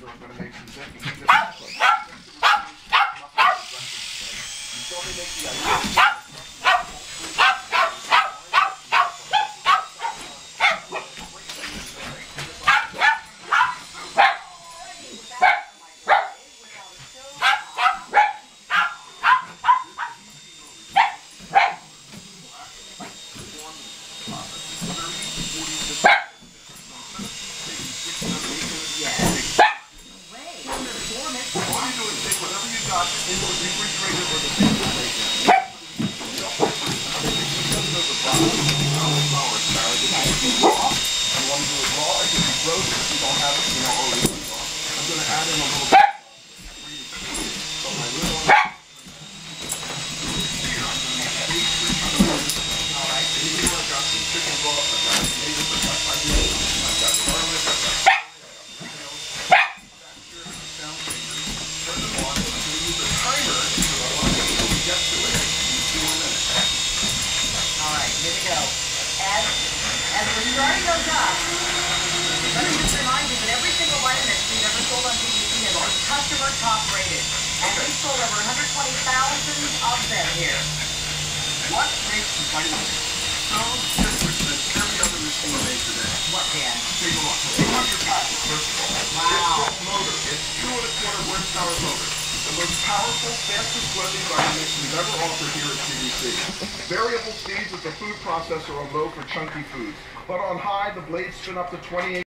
friends are. You All go. As, as we're starting those up, let me just remind you that every single Vitamix we've ever sold on QVC is customer top rated. And we've sold over 120,000 of them here. What makes the Vitamix so different than every other machine made today? What, Dan? Take a look. Take out your package, first of all. Wow. It's motor. It's two and a quarter horsepower motor. The most powerful, fastest blending Vitamix we've ever offered here at QVC. Variable speeds with the food processor are low for chunky foods. But on high, the blades spin up to 28